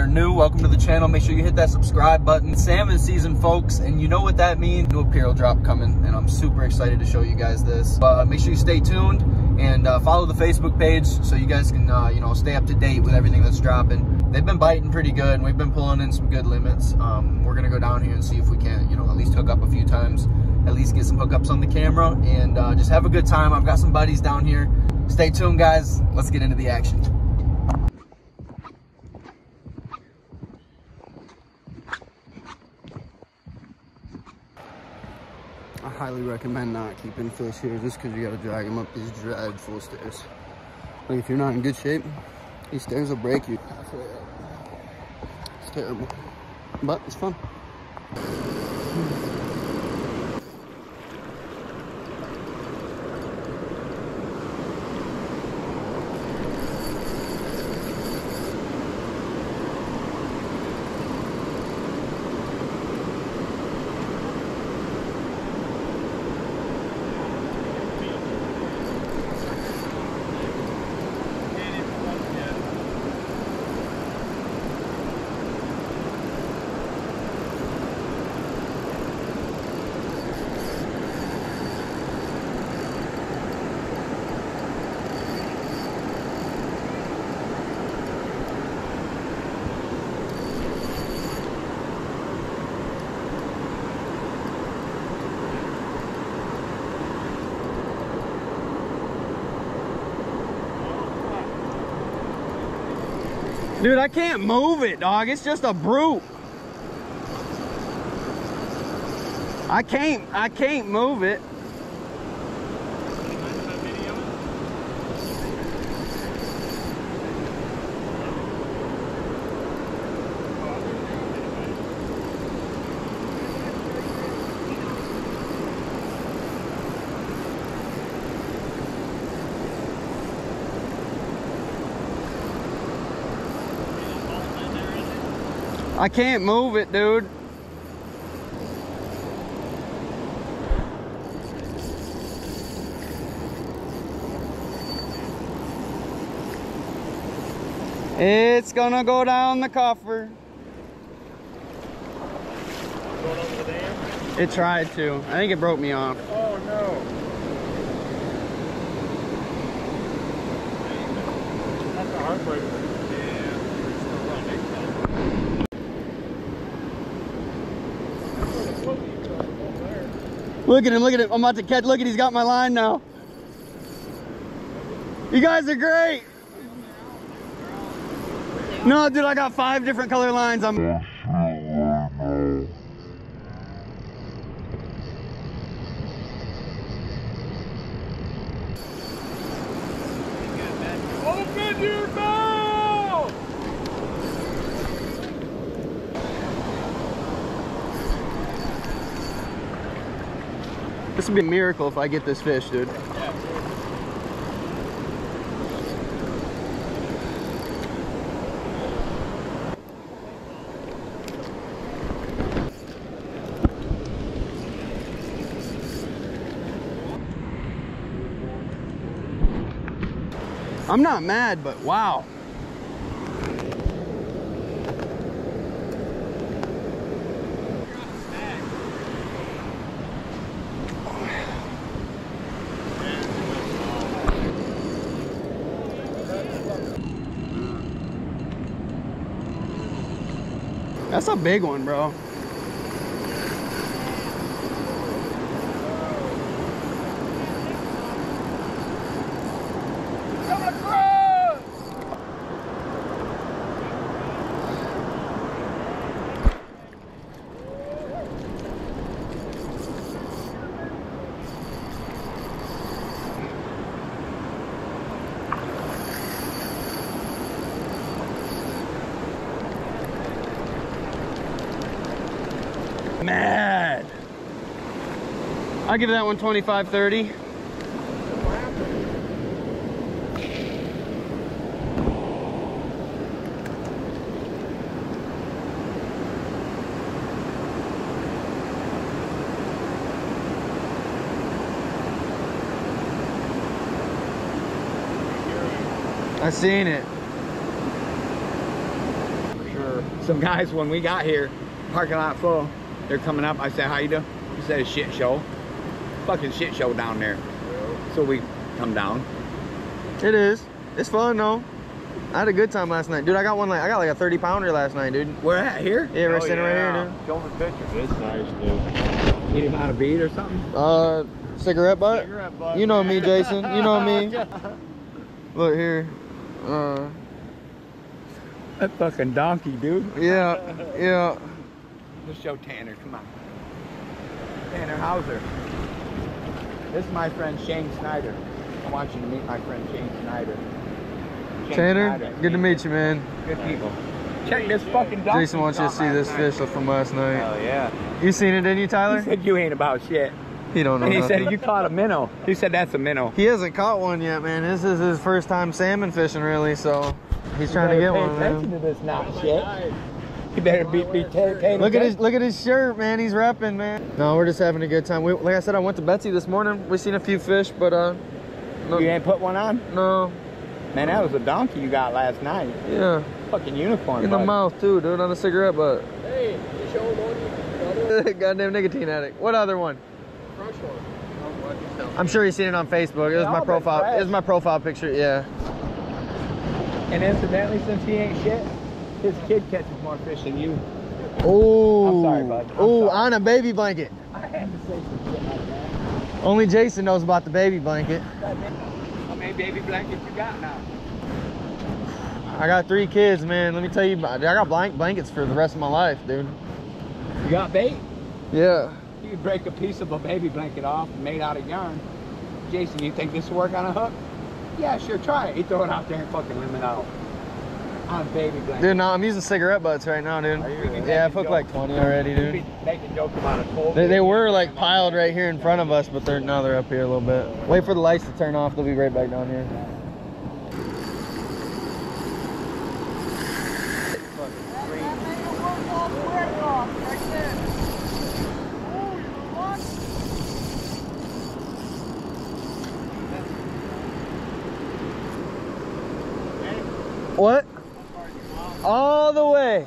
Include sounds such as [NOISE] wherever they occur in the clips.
new, welcome to the channel. Make sure you hit that subscribe button. Salmon season, folks, and you know what that means. New apparel drop coming, and I'm super excited to show you guys this. Uh, make sure you stay tuned and uh, follow the Facebook page so you guys can, uh, you know, stay up to date with everything that's dropping. They've been biting pretty good, and we've been pulling in some good limits. Um, we're gonna go down here and see if we can, you know, at least hook up a few times, at least get some hookups on the camera, and uh, just have a good time. I've got some buddies down here. Stay tuned, guys. Let's get into the action. I highly recommend not keeping fish here just because you got to drag them up these dreadful stairs. Like if you're not in good shape, these stairs will break you. It's terrible, but it's fun. Dude, I can't move it, dog. It's just a brute. I can't, I can't move it. I can't move it, dude. It's gonna go down the coffer. It tried to. I think it broke me off. Oh no. That's a heartbreaker. Look at him, look at him. I'm about to catch. Look at he's got my line now. You guys are great. No, dude, I got five different color lines. I'm. This would be a miracle if I get this fish, dude. I'm not mad, but wow. A big one, bro. Coming across! Mad. I'll give that one 25, 30. I seen it. For sure. some guys when we got here, parking lot full. They're coming up. I said, "How you doing?" He said, "A shit show." Fucking shit show down there. So we come down. It is. It's fun though. I had a good time last night, dude. I got one like I got like a 30 pounder last night, dude. We're at here. Yeah, we're Oh, sitting right here, dude. Show me pictures. It's nice, dude. Eat him out of beat or something. Uh, cigarette butt. Cigarette butt, You know man. me, Jason. You know me. [LAUGHS] [LAUGHS] Look here. Uh, That fucking donkey, dude. yeah, yeah. Let's show Tanner. Come on. Tanner Hauser. This is my friend Shane Snyder. I want you to meet my friend Shane Snyder. Shane Tanner, Snyder. good to meet you, man. Good people. Check this fucking donkey. Jason wants you to see this night. fish from last night. Hell yeah. You seen it, didn't you, He Tyler? said you ain't about shit. He don't know. And he nothing. said you caught a minnow. He said that's a minnow. He hasn't caught one yet, man. This is his first time salmon fishing, really. So he's trying to get Pay one, attention man. to this not shit. You better be, be ta- paying Look at his look at his shirt, man. He's repping, man. No, we're just having a good time. We, like I said, I went to Betsie this morning. We seen a few fish, but uh, no, You ain't put one on? no, Man, that was a donkey you got last night. yeah, Fucking unicorn. in the mouth too, dude, on a cigarette butt. Hey, you showing one? [LAUGHS] Goddamn nicotine addict. What other one? I'm sure he's seen it on Facebook. It was my profile. fresh. It was my profile picture. Yeah. And incidentally, since he ain't shit, his kid catches more fish than you. Oh. I'm sorry, bud. Oh, on a baby blanket. I had to say some shit like that. Only Jason knows about the baby blanket. How many baby blankets you got now? I got three kids, man. Let me tell you, I got blank blankets for the rest of my life, dude. You got bait? Yeah. You could break a piece of a baby blanket off made out of yarn. Jason, you think this will work on a hook? Yeah, sure, try it. He throw it out there and fucking limit out. On baby blanket. Dude, no, I'm using cigarette butts right now, dude. Are you really Yeah, I've hooked like 20 already, dude. making jokes about a They, they were like piled right here in front of us, but they're now they're up here a little bit. Wait for the lights to turn off. They'll be right back down here. What? All the way.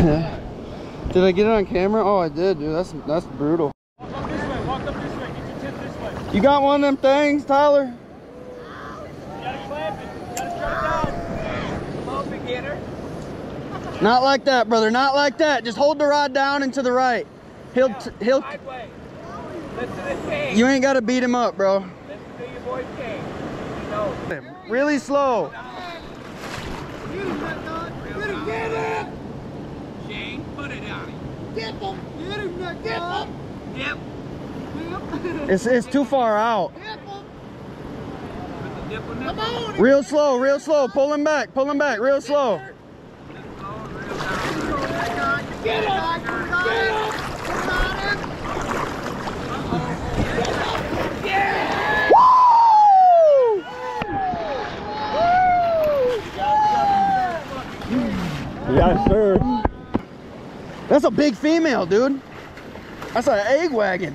[LAUGHS] Did I get it on camera? Oh, I did, dude. That's that's brutal. Walk up this way. Walk up this way. Get your tip this way. You got one of them things, Tyler? You gotta clamp it. You gotta it down. Come on, beginner. Not like that, brother. Not like that. Just hold the rod down and to the right. He'll t- he'll. Sideways. Listen to this game. You ain't got to beat him up, bro. Listen to your boy's game. He. Really slow. It him. Get him. Get him, Get him. Yep. It's it's too far out. Dip on. Real slow, real slow. Pull him back. Pull him back. Real slow. Yes, That's a big female, dude. That's an egg wagon.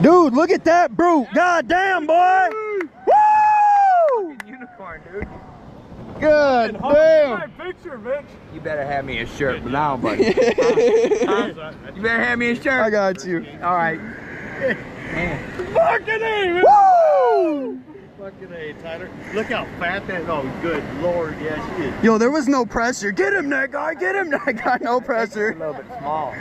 Dude, look at that brute. God damn, boy. Woo! Unicorn, dude. God My damn. picture, bitch. You better have me a shirt now, buddy. [LAUGHS] you better have me a shirt. I got you. All right. Fucking A. Woo! Fucking A, Tyler. Look how fat that. Oh, good lord. Yeah, she is. Yo, there was no pressure. Get him, that guy. Get him, that guy. No A pressure. little bit small.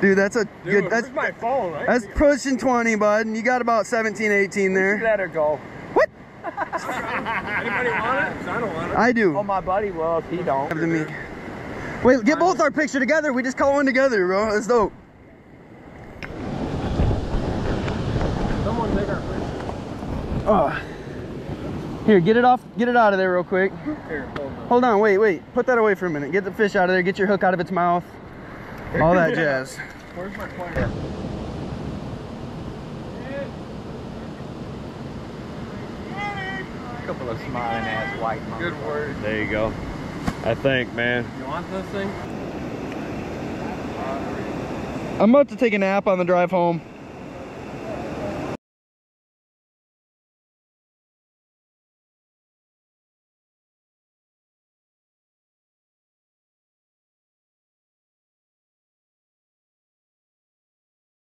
Dude, that's a Dude, good. That's my phone, right? that's pushing 20, bud. And you got about 17, 18 there. Let her go. What? Anybody want it? I don't want it. I do. Oh, my buddy will if he don't. It to me. Wait, get both our picture together. We just call one together, bro. That's dope. Someone take our picture. Oh. Here, get it off, get it out of there real quick. Here, hold on. Hold on, wait, wait. Put that away for a minute. Get the fish out of there, get your hook out of its mouth. All that jazz. [LAUGHS] Where's my pointer? couple of smiling ass white Good word. There you go. I think, man. You want this thing? I'm about to take a nap on the drive home.